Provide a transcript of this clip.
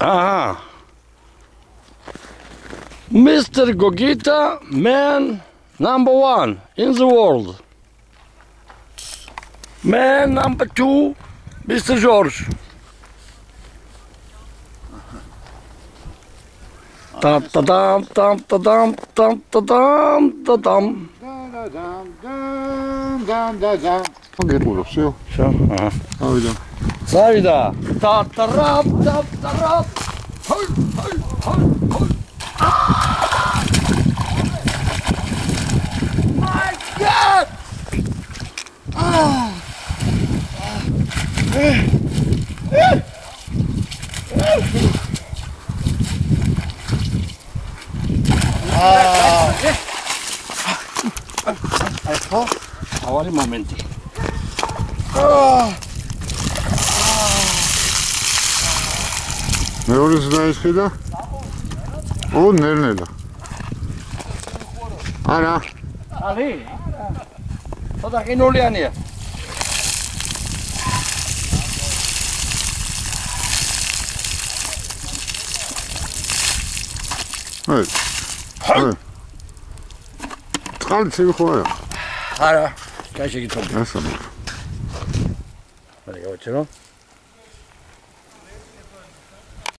Aha. Mr. Gogita, man number one in the world. Man number two, Mr. George. 감감감감감 한개도 없어요. 자, 아. 감사합니다. 감사합니다. 따따랍 따따랍 헐헐헐헐 아! 마이 갓! 아! 아! Ah. Ecco, ora il momento. მეორე ზნაისხი და ო ნერნელა. არა, no le ania. აი. აი. წყალი ცივი ხო არა? Kaç git oldu. ასე. Hadi gavachero.